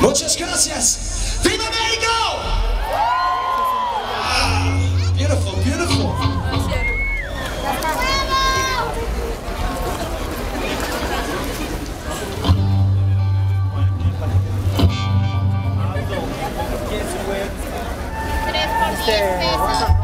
Muchas gracias. Viva Mexico! Wow. Ah, beautiful, beautiful. Tres por diez pesos.